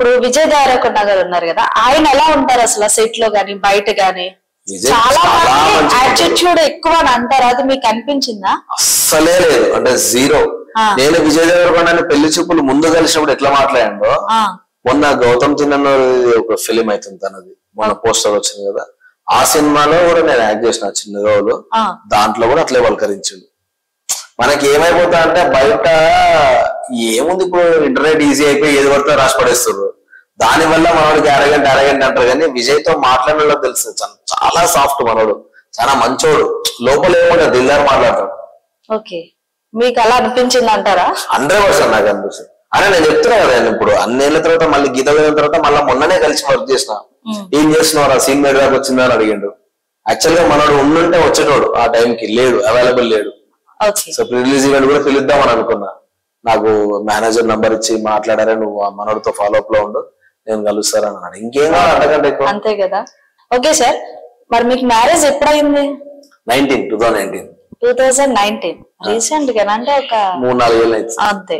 ఇప్పుడు విజయ్ దేవరకొండ గారు ఉన్నారు కదా ఆయన ఎలా ఉంటారు అసలు సెట్లో గాని బయట గాని? చాలా మంది యాటిట్యూడ్ ఎక్కువ అని అంటారు. అది మీకు అనిపించిందా? అస్సలే లేదు. అంటే జీరో. నేను విజయ్ దేవరకొండని పెళ్ళి చూపులు ముందు కలిసినప్పుడు ఎట్లా మాట్లాడాడో ఆ. మొన్న గౌతమ్ చిన్న ఒక ఫిలిం అవుతుంది తనది. మొన్న పోస్టర్ వచ్చింది కదా. ఆ సినిమాలో కూడా నేను యాక్ట్ చేసిన చిన్న రోజులు దాంట్లో కూడా అట్లే పలకరించిండు మనకి ఏమైపోతా అంటే బయట ఏముంది ఇప్పుడు ఇంటర్నెట్ ఈజీ అయిపోయి ఏది పడితే రాసి పడేస్తారు దాని వల్ల మనోడికి అరగంట అరగంట అంటారు కానీ విజయ్తో మాట్లాడిన వాళ్ళకి తెలుసు. చాలా- సాఫ్ట్ మనోడు. చాలా మంచోడు. లోపల ఏమో దిల్దార్ మాట్లాడతాడు. ఓకే. మీకు అలా అనిపించింది అంటారా? హండ్రెడ్ పర్సెంట్ నాకు అనిపిస్తుంది. అరే నేను చెప్తున్నా కదా నేను ఇప్పుడు. అన్నేళ్ళ తర్వాత మళ్ళీ గీత వెళ్ళిన తర్వాత మళ్ళీ మొన్ననే కలిసి వర్క్ చేసిన. ఏం చేస్తున్నావు ఆ సీన్ మీద దాకా వచ్చిందా అని అడిగిండు. యాక్చువల్గా మనోడు ఉండుంటే వచ్చేటోడు. ఆ time కి లేడు అవైలబుల్ లేడు సో రిలీజ్ ఈవెంట్ కూడా పిలుద్దామని అనుకున్నా. నాకు మేనేజర్ నంబర్ ఇచ్చి మాట్లాడారే నువ్వు మనోడితో ఫాలో అప్లో ఉండు నేను కలుస్తారని అన్నాడు. ఇంకేం కావాలి అంతకంటే అంతే కదా. ఓకే సార్ మరి మీకు marriage ఎప్పుడైంది nineteen two thousand nineteen two thousand nineteen రీసెంట్గా అంటే ఒక మూడు నాలుగు ఏళ్ళు అంతే.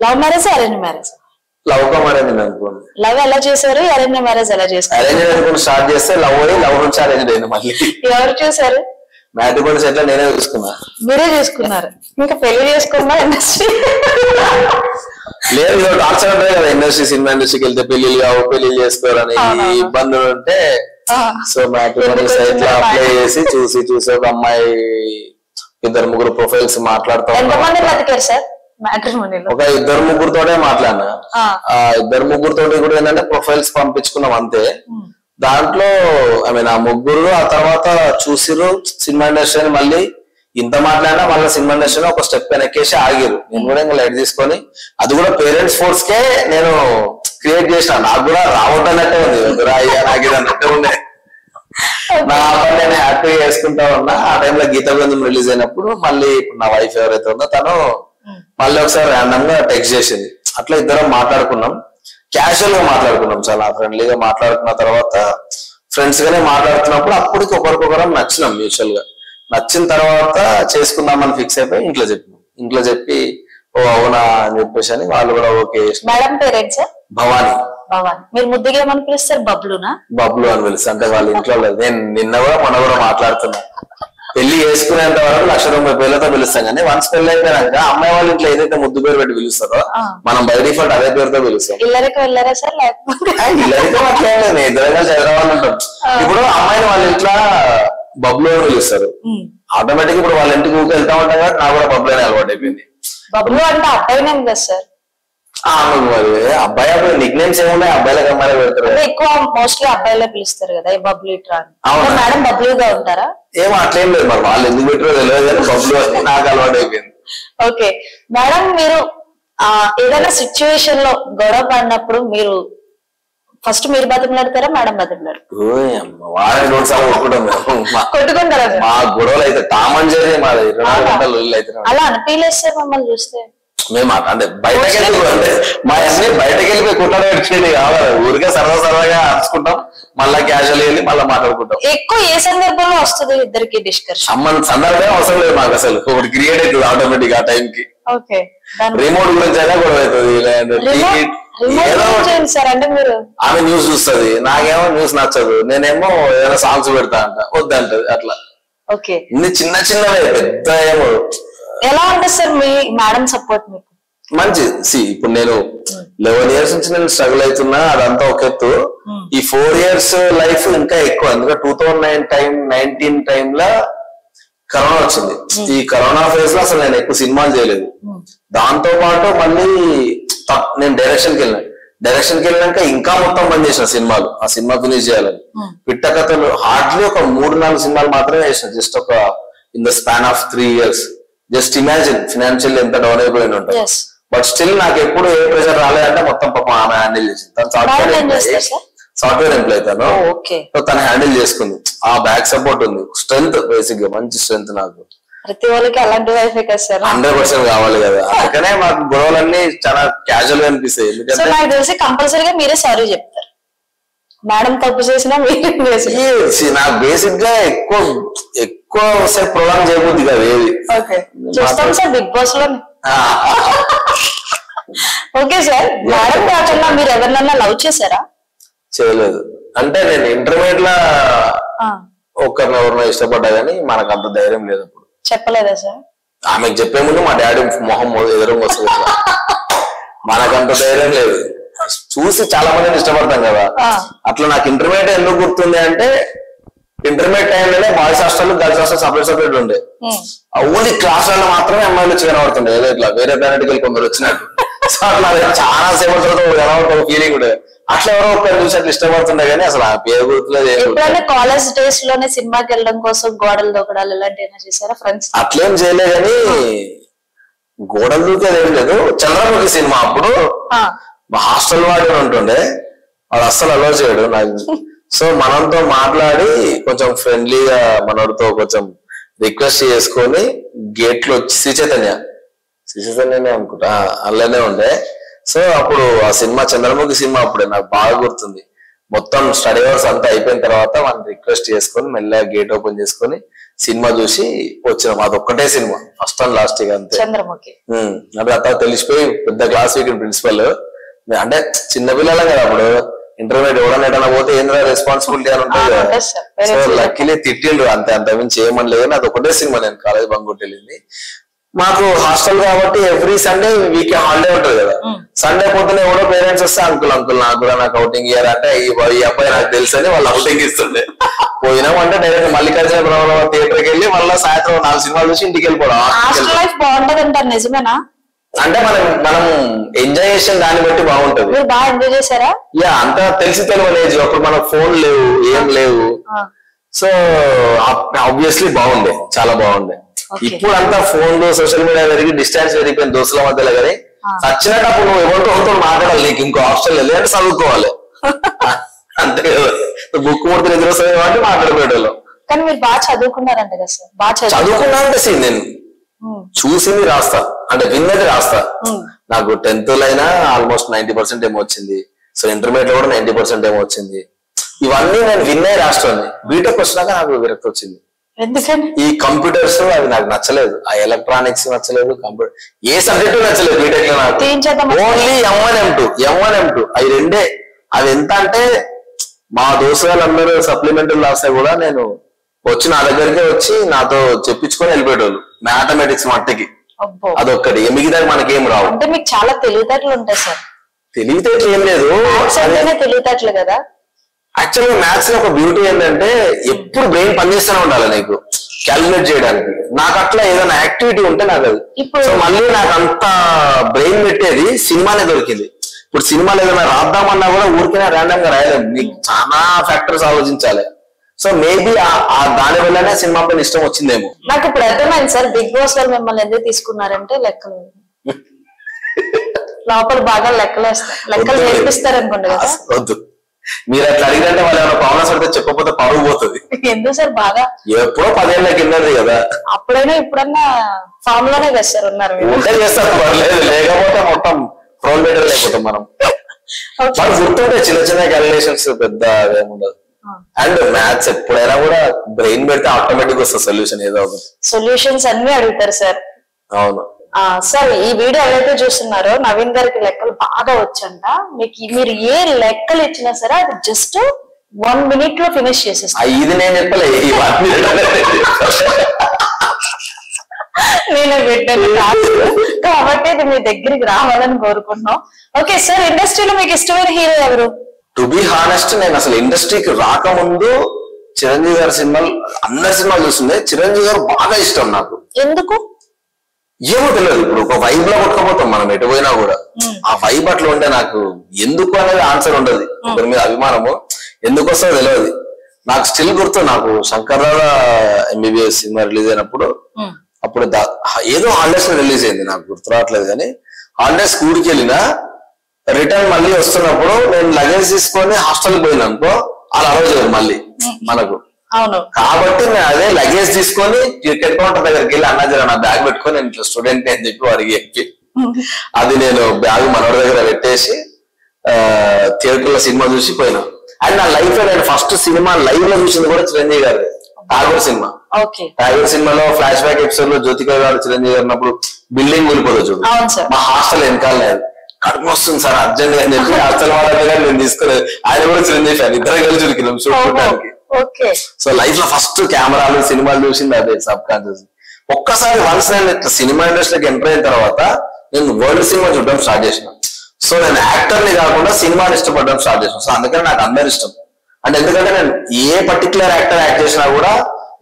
Love marriage arrange marriage love cum arrange అనుకోండి. లవ్ ఎలా చేశారు? అరేంజ్ మ్యారేజ్ ఎలా చేసుకున్నారు అరేంజ్ స్టార్ట్ చేస్తే లవ్ లవ్ నుంచి అరేంజ్ అయింది మళ్ళీ. ఎవరు చూసారు మ్యాట్రిమోనీస్ ఎట్లా నేనే చూసుకున్నా. మీరే చేసుకున్నారు. ఇంకా పెళ్ళి చేసుకున్నా ఇండస్ట్రీ లేదు టార్చర్ ఉంటాయి కదా ఇండస్ట్రీ సినిమా ఇండస్ట్రీకి వెళ్తే పెళ్ళిళ్ళు కావు పెళ్ళిళ్ళు చేసుకోవాలని ఇబ్బందులు ఉంటే సో మ్యాట్రిమోనీస్ ఇట్లా అప్లై చేసి చూసి చూసి ఒక అమ్మాయి ఇద్దరు ముగ్గురు ప్రొఫైల్స్ మాట్లాడుతూ ఒక ఇద్దరు ముగ్గురుతోనే మాట్లాడినా. ఇద్దరు ముగ్గురుతోటి కూడా ఏంటంటే ప్రొఫైల్స్ పంపించుకున్నాం అంతే. దాంట్లో ఐ మీన్ ఆ ముగ్గురు ఆ తర్వాత చూసిరు సినిమా ఇండస్ట్రీ మళ్ళీ ఇంత మాట్లాడినా మళ్ళీ సినిమా ఇండస్ట్రీలో ఒక స్టెప్ వెనక్కేసి ఆగిరు నేను కూడా ఇంకా లైట్ తీసుకొని అది కూడా పేరెంట్స్ ఫోర్స్ కే నేను క్రియేట్ చేసిన. నాకు కూడా రావద్దన్నట్టే ఉంది. అయ్యా నాకు ఇది అన్నట్టే ఉండే. నా పని నేను హ్యాపీగా చేసుకుంటా ఉన్నా. ఆ టైంలో గీత బృందం రిలీజ్ అయినప్పుడు మళ్ళీ ఇప్పుడు నా వైఫ్ ఎవరైతే ఉందో తను మళ్ళీ ఒకసారి ర్యాండమ్గా టెక్స్ట్ చేసింది. అట్లా ఇద్దరం మాట్లాడుకున్నాం. క్యాజువల్గా మాట్లాడుకున్నాం చాలా ఫ్రెండ్లీగా మాట్లాడుకున్న తర్వాత ఫ్రెండ్స్ గానే మాట్లాడుతున్నప్పుడు అప్పటికి ఒకరికొకరం నచ్చినాం మ్యూచువల్గా. నచ్చిన తర్వాత చేసుకుందామని ఫిక్స్ అయిపోయి ఇంట్లో చెప్పినాం. ఇంట్లో చెప్పి ఓ అవునా అని చెప్పేసి అని వాళ్ళు కూడా ఓకే. Madam parents Bhavani. భవాన్. మీరు ముద్దుగా ఏమని పిలుస్తారు? బబ్లునా? బబ్లు అని పిలుస్తా అంటే వాళ్ళ ఇంట్లో నేను నిన్న కూడా మొన్న కూడా మాట్లాడుతున్నా. పెళ్ళి చేసుకునేంత వరకు లక్ష తొంభై పేర్లతో పిలుస్తాం కానీ వన్స్ పెళ్ళి అయిపోయాక అమ్మాయి వాళ్ళ ఇంట్లో ఏదైతే ముద్దు పేరు పెట్టి పిలుస్తారో. మనం బై డిఫాల్ట్ అదే పేరుతో పిలుస్తాం. ఇల్లరికి వెళ్ళారా సార్? ఇల్లరికో ఇద్దరుగా చదవాలి ఉంటాం. ఇప్పుడు అమ్మాయిని వాళ్ళ ఇంట్లో బబ్లు అని పిలుస్తారు. ఆటోమేటిక్ ఇప్పుడు వాళ్ళ ఇంటికి ఊరికి వెళ్తా ఉంటాం కాబట్టి నాకు కూడా బబ్లు అని అలవాటు అయిపోయింది. బబ్లు అంటే అబ్బాయి నేమ్ కదా సార్? అబ్బాయి అబ్బాయి నిక్ నేమ్స్ ఏమున్నాయి అబ్బాయిలకు అమ్మాయిలు పెడతారు ఎక్కువ మోస్ట్లీ అబ్బాయిలే పిలుస్తారు కదా బబ్లు ఇట్రా మేడం బబ్లుగా ఉంటారా? ఏం అట్లేం లేదు మరి. వాళ్ళు ఎందుకు పెట్టారో తెలియదు కానీ అని నాకు అలవాటు అయిపోయింది. ఓకే. మేడం మీరు ఏదైనా సిచ్యువేషన్లో గొడవ పడినప్పుడు మీరు ఫస్ట్ మీరు బతిమలాడతారా మేడం బతిమలాడు ఓయ్ అమ్మ, వారం రెండు సార్లు కొట్టుకుంటాం మా- కొట్టుకుంటారా? మీరు? మా గొడవలు అయితే టామన్ చేసి మాది. అలా అనిపించలేదు సార్ మమ్మల్ని చూస్తే. మేము అంటే బయటకి అంటే మా అన్ని బయటకి వెళ్ళిపోయి కుట్టాడు పెట్టేది కావాలి ఊరికే సరదా సరదాగా అరుచుకుంటాం మళ్ళా క్యాజువల్ వెళ్ళి మళ్ళీ మాట్లాడుకుంటాం. ఎక్కువ ఏ సందర్భంలో వస్తుంది ఇద్దరికి డిస్కషన్ అమ్మ సందర్భం అవసరం లేదు మాకు అసలు. ఒకటి క్రియేట్ అవుతుంది ఆటోమేటిక్ ఆ టైం కి. రిమోట్ గురించి అయినా గొడవ అవుతుంది. ఆమె న్యూస్ చూస్తుంది. నాకేమో న్యూస్ నచ్చదు. నేనేమో ఏదైనా సాంగ్స్ పెడతా అంట. వద్దంటది అట్లా. ఓకే. ఇన్ని చిన్న చిన్నవే పెద్ద ఏమో ఎలా ఉంటుంది సార్ మీ మేడం సపోర్ట్ మీకు? మంచి సి ఇప్పుడు నేను లెవెన్ ఇయర్స్ నుంచి నేను స్ట్రగుల్ అవుతున్నా అదంతా ఒక ఎత్తు. ఈ ఫోర్ ఇయర్స్ లైఫ్ ఇంకా ఎక్కువ ఎందుకంటే two thousand nine time nineteen టైంలో కరోనా వచ్చింది. ఈ కరోనా ఫేజ్లో అసలు నేను ఎక్కువ సినిమాలు చేయలేదు. దాంతో పాటు మళ్ళీ నేను డైరెక్షన్కి వెళ్ళిన. డైరెక్షన్కి వెళ్ళినాక ఇంకా మొత్తం బంద్ చేసిన సినిమాలు. ఆ సినిమా ఫినిష్ చేయాలని. పిట్ట కథలు హార్డ్లీ ఒక మూడు నాలుగు సినిమాలు మాత్రమే చేసిన జస్ట్ ఒక in the span of three years just imagine financial ఎంత డౌన్ అయిపోయిన బట్ స్టిల్ నాకు ఎప్పుడు ఏ ప్రెషర్ రాలేదంటే మొత్తం పాపం ఆమె హ్యాండిల్ చేసింది. తను సాఫ్ట్వేర్ ఎంప్లాయీ సాఫ్ట్వేర్ ఎంప్లాయీ తను. సో తను హ్యాండిల్ చేసుకుంది. ఆ బ్యాక్ సపోర్ట్ ఉంది. స్ట్రెంత్ బేసిక్గా మంచి స్ట్రెంత్ నాకు. ప్రతి వాళ్ళకి అలాంటి వైఫే కదా హండ్రెడ్ పర్సెంట్ కావాలి కదా. అందుకనే మాకు గొడవలన్నీ చాలా క్యాజువల్గా అనిపిస్తాయి. నాకు తెలిసి కంపల్సరీగా మీరే సారీ చెప్తారు మేడం తప్పు చేసినా నాకు బేసిక్. గా ఎక్కువ ఎక్కువ సేపు ప్రొలాంగ్ చేయబుద్ది కదా ఏది. చూస్తాం సార్ బిగ్ బాస్లో ఓకే సార్ మేడం కాకుండా మీరు ఎవరినన్నా లవ్ చేశారా? చేయలేదు. అంటే నేను ఇంటర్మీడియట్ లా ఒక్కరిని ఎవరినో ఇష్టపడ్డా కానీ మనకు అంత ధైర్యం లేదు అప్పుడు. చెప్పలేదా సార్? ఆమెకు చెప్పే ముందు మా డాడీ మొహం ఎదురు వస్తుంది. మనకంత ధైర్యం లేదు. చూసి చాలా మందిని ఇష్టపడతాం కదా. అట్లా నాకు ఇంటర్మీడియట్ ఎందుకు గుర్తుంది అంటే ఇంటర్మీడియట్ టైంలోనే boys hostel girls hostel separate separate ఉండే. ఓన్లీ క్లాసులలో మాత్రమే అమ్మాయిలు వచ్చి కనబడుతుండే ఏదో ఇట్లా వేరే ప్లానెట్కి వెళ్ళి కొందరు వచ్చినట్టు సో అట్లా చాలా సేపు కనబడుతుంది ఫీలింగ్ ఉండేది అట్లా ఎవరో ఒకరు చూసి అట్లా ఇష్టపడుతుండే కానీ అసలు ఆ పేరు గుర్తులేదు. ఎప్పుడైనా కాలేజ్ డేస్లోనే సినిమాకి వెళ్ళడం కోసం గోడలు దూకడాలు ఏమైనా చేశారా ఫ్రెండ్స్ అట్లేం చేయలే కానీ గోడలు దూకేది ఏం లేదు. చంద్రముఖి సినిమా అప్పుడు. మా హాస్టల్ వాడు ఉంటుండే. వాడు అస్సలు అలో చేయడు నాకు సో మనతో మాట్లాడి కొంచెం ఫ్రెండ్లీగా మనోడితో కొంచెం రిక్వెస్ట్ చేసుకొని గేట్లో వచ్చి శ్రీ చైతన్య. శ్రీ చైతన్యనే అనుకుంటా. ఆ, అందులోనే ఉండే. సో అప్పుడు ఆ సినిమా చంద్రముఖి సినిమా అప్పుడే నాకు బాగా గుర్తుంది. మొత్తం స్టడీ అవర్స్ అంతా అయిపోయిన తర్వాత మనం రిక్వెస్ట్ చేసుకొని మెల్లగా గేట్ ఓపెన్ చేసుకొని సినిమా చూసి వచ్చినాం. అదొక్కటే సినిమా. ఫస్ట్ అండ్ లాస్ట్ ఇక అంతే. చంద్రముఖి. అత్త తెలిసిపోయి పెద్ద క్లాస్ వీక్ ప్రిన్సిపల్ అంటే చిన్న పిల్లలం కదా అప్పుడు. ఇంటర్మీడియట్ ఎవడన్నా ఎటన్నా పోతే ఏంద్రా రెస్పాన్సిబిలిటీ అని ఉంటుంది సో. లక్కీలీ తిట్టిండ్రు. అంతే అంత మించి ఏమని లేదు. అది ఒకటే సినిమా నేను కాలేజ్ బంక్ వెళ్ళింది మాకు హాస్టల్ కాబట్టి ఎవ్రీ సండే వీక్ హాలిడే ఉంటుంది కదా. సండే పొద్దున ఎవడో పేరెంట్స్ వస్తే అంకుల్ అంకుల్ నాకు కూడా నాకు అవుటింగ్ ఇయ్యారు? అంటే ఈ అబ్బాయి నాకు తెలుసు అని వాళ్ళు అవుటింగ్ ఇస్తుండే. పోయినాం అంటే డైరెక్ట్ మల్లికార్జున బ్రహ్మ థియేటర్కి వెళ్ళి మళ్ళీ సాయంత్రం నాలుగు సినిమాలు చూసి ఇంటికి వెళ్ళిపోవడం. హాస్టల్ లైఫ్ బాగుంటది అంటారు నిజమేనా? అంటే మనం మనం ఎంజాయ్ చేసిన దాన్ని బట్టి బాగుంటది. మీరు బాగా ఎంజాయ్ చేశారా? యా అంత తెలిసి తెలియని ఏజ్ అప్పుడు మనకు ఫోన్ లేవు ఏం లేవు. సో ఆబ్వియస్లీ బాగుండే చాలా బాగుండే. ఇప్పుడు అంతా ఫోన్లు సోషల్ మీడియా పెరిగి డిస్టెన్స్ పెరిగిపోయిన దోస్తుల మధ్యలో కానీ చచ్చినప్పుడు నువ్వు ఎవరితో ఎవరితో మాట్లాడాలి నీకు? ఇంకో హాస్టల్ వెళ్ళి అంటే చదువుకోవాలి. అంతే కదా. బుక్ ముడితే నిద్ర వస్తుంది కాబట్టి కానీ మీరు బాగా చదువుకున్నారంట కదా సార్. బాగా చదువు చదువుకున్నా అంటే see, నేను. చూసింది రాస్తా. అంటే విన్నది రాస్తా. నాకు టెన్త్లో అయినా ఆల్మోస్ట్ నైన్టీ పర్సెంట్ ఏమో వచ్చింది. సో ఇంటర్మీడియట్లో కూడా నైన్టీ పర్సెంట్ ఏమో వచ్చింది. ఇవన్నీ నేను విన్నే రాష్ట్రాన్ని బీటెక్ వచ్చినాక నాకు విరక్తి వచ్చింది. ఈ కంప్యూటర్స్ అవి నాకు నచ్చలేదు. ఆ ఎలక్ట్రానిక్స్ నచ్చలేదు కంప్యూటర్ ఏ సబ్జెక్టు నచ్చలేదు బీటెక్లో నాకు. Only M one M two M one M two అవి రెండే. అవి ఎంత అంటే మా దోస్తుగాళ్ళందరూ సప్లిమెంటరీ రాస్తే కూడా నేను వచ్చి నా దగ్గరికి వచ్చి నాతో చెప్పించుకొని వెళ్ళిపోయేటోళ్ళు. మ్యాథమెటిక్స్ మట్టికి అదొక్కటి. మిగతా మనకేం రావు. అంటే మీకు చాలా తెలివితేటలు ఉంటాయి సార్. తెలివితేటలు ఏం లేదు. తెలివితేటలు కదా. యాక్చువల్గా మ్యాథ్స్లో ఒక బ్యూటీ ఏంటంటే ఎప్పుడు బ్రెయిన్ పనిచేస్తూనే ఉండాలి నీకు. క్యాలిక్యులేట్ చేయడానికి. నాకు అట్లా ఏదైనా యాక్టివిటీ ఉంటే నాకు అది. ఇప్పుడు- సో మళ్ళీ నాకు అంత బ్రెయిన్ పెట్టేది సినిమానే దొరికింది. ఇప్పుడు సినిమాలు ఏదైనా రాద్దామన్నా కూడా ఊరికే ర్యాండమ్గా రాయలేము నీకు చాలా ఫ్యాక్టర్స్ ఆలోచించాలి. సో మేబీ ఆ దాని వల్లనే సినిమా పైన ఇష్టం వచ్చిందేమో. నాకు ఇప్పుడు అర్థమైంది సార్ బిగ్ బాస్ వాళ్ళు మిమ్మల్ని ఎందుకు తీసుకున్నారంటే లెక్కలు. లోపల బాగా లెక్కలు లెక్కలు. నేర్పిస్తారు అనుకోండి కదా. వద్దు. మీరు అట్లా అడిగితే వాళ్ళు ఏమైనా ప్రాబ్లమ్స్ పడితే చెప్పకపోతే పరుగు పోతుంది. ఎందుకు సార్ బాగా? ఎప్పుడో పదేళ్ళ కిందది కదా. అప్పుడైనా ఇప్పుడన్నా ఫామ్లోనే సార్ ఉన్నారు ఉంటే చేస్తారు పర్లేదు. లేకపోతే మొత్తం ట్రోల్ మీటర్ లేకపోతాం మనం. గుర్తుంటే చిన్న చిన్న క్యాలిక్యులేషన్స్ పెద్ద ఏముండదు అండ్ మ్యాథ్స్ ఎప్పుడైనా కూడా బ్రెయిన్ పెడితే ఆటోమేటిక్ వస్తుంది సొల్యూషన్ ఏదో ఒకటి. సొల్యూషన్స్ అన్ని అడుగుతారు సార్. అవును. ఆ సార్ ఈ వీడియో ఎవరైతే చూస్తున్నారో నవీన్ గారికి లెక్కలు బాగా వచ్చంట. మీకు మీరు ఏ లెక్కలు ఇచ్చినా సరే అది జస్ట్ వన్ మినిట్లో ఫినిష్ ఆ, చేసేస్తారు ఇది నేను చెప్పలే నేను పెట్టాను. కాబట్టి ఇది మీ దగ్గరికి రావాలని కోరుకుంటున్నాం. ఓకే సార్ ఇండస్ట్రీలో మీకు ఇష్టమైన హీరో ఎవరు? టు బి హానెస్ట్ నేను అసలు ఇండస్ట్రీకి రాకముందు చిరంజీవి గారి సినిమాలు అందరి సినిమాలు చూస్తుండే. చిరంజీవి గారు బాగా ఇష్టం నాకు. ఎందుకు? ఏమో తెలియదు. ఇప్పుడు ఒక వైబ్లో కొట్టుకపోతాం మనం ఎటు పోయినా కూడా. ఆ వైబ్ అట్లా ఉంటే నాకు ఎందుకు అనేది ఆన్సర్ ఉండదు. ఒకరి మీద అభిమానము ఎందుకు వస్తుందో తెలియదు. నాకు స్టిల్ గుర్తు నాకు శంకర్ దాదా ఎంబీబీఎస్ సినిమా రిలీజ్ అయినప్పుడు అప్పుడు ఏదో హాలిడేస్ రిలీజ్ అయింది నాకు గుర్తు రావట్లేదు కానీ హాలిడేస్ స్కూల్కి వెళ్ళినా రిటర్న్ మళ్ళీ వస్తున్నప్పుడు నేను లగేజ్ తీసుకొని హాస్టల్కి పోయినా అనుకో చేయరు మళ్ళీ మనకు. అవును. కాబట్టి నేను అదే లగేజ్ తీసుకొని టికెట్ కౌంటర్ దగ్గరికి వెళ్ళి అన్న జర నా బ్యాగ్ పెట్టుకొని నేను ఇట్లా స్టూడెంట్ అని చెప్పి వారికి చెప్పి అది నేను బ్యాగ్ మనోడి దగ్గర పెట్టేసి థియేటర్లో సినిమా చూసి పోయినా. అండ్ నా లైఫ్లో నేను ఫస్ట్ సినిమా లైవ్లో చూసింది కూడా చిరంజీవి గారి ఠాగూర్ సినిమా. ఓకే. ఠాగూర్ సినిమాలో ఫ్లాష్ బ్యాక్ ఎపిసోడ్లో జ్యోతిక గారు చిరంజీవి గారు ఉన్నప్పుడు బిల్డింగ్ కూలిపోతుంది చూడు. మా హాస్టల్ వెనకాలనే అది. కడుపు వస్తుంది సార్ అర్జెంట్ అని చెప్పి అసలు వాళ్ళ దగ్గర నేను తీసుకోలేదు ఆయన కూడా చిరంజీవి ఫ్యాన్ ఇద్దరం కలిసి ఉరికినాం చూడడానికి ఓకే. సో లైఫ్లో ఫస్ట్ కెమెరాలు సినిమాలు చూసింది అదే సబ్ కాన్షియస్ ఒక్కసారి వన్స్ నేను ఇట్లా సినిమా ఇండస్ట్రీకి ఎంటర్ అయిన తర్వాత నేను వరల్డ్ సినిమా చూడడం స్టార్ట్ చేసిన. సో నేను యాక్టర్ని కాకుండా సినిమాని ఇష్టపడడం స్టార్ట్ చేసిన. సో అందుకని నాకు అందరు ఇష్టం. అంటే ఎందుకంటే నేను ఏ పర్టికులర్ యాక్టర్ యాక్ట్ చేసినా కూడా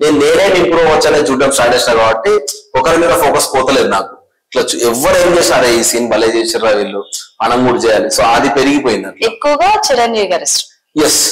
నేను నేనే ఇంప్రూవ్ అవ్వచ్చు అనేది చూడడం స్టార్ట్ చేసిన కాబట్టి ఒకరి మీద ఫోకస్ పోతలేదు నాకు. ఇట్లా ఎవరు ఏం చేసినారు ఈ సీన్ భలే చేసిర్రా వీళ్ళు. మనం కూడా చేయాలి. సో అది పెరిగిపోయింది ఎక్కువగా చిరంజీవి గారి ఎస్